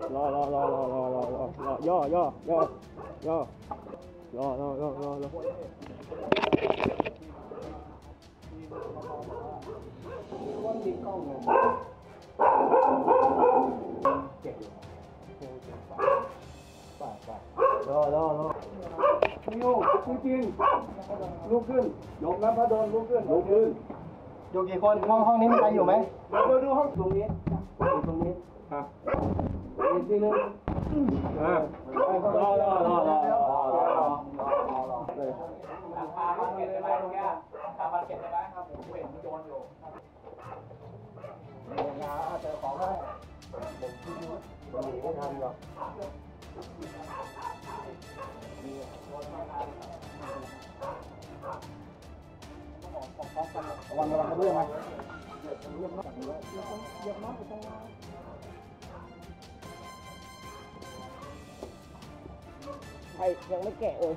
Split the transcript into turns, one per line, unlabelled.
รอรอรอรอรอรอรอรอย่อย่อย่อย่อรอรอรอรอร
อ
รอรอรอ
โยกจริงลุกขึ้นยกน้ำพระโดนลุกขึ้นลุกขึ้น
อยู่กี่คน
ห้องห้
องนี้มีใคร
อยู่ไหมเราไปดูห้องตรงนี้ตรงนี้
อะ
อีกทีนึง
อ่า
รอรอรอรอ
รอร
อรอ
เลย
พาบัตเก็ตได้ไหมตรกเนี้ย
พาบัตเก็ตได้ไหมครับผมเห็นมันโยนอยู่
งานเจอของให้ผมที่นี่ผมหนีไม่ทันหรอกระวังระวังกระเบื้องไหมเยอะมากอยู่ตรงนั้น ใครยังไม่แกะเลย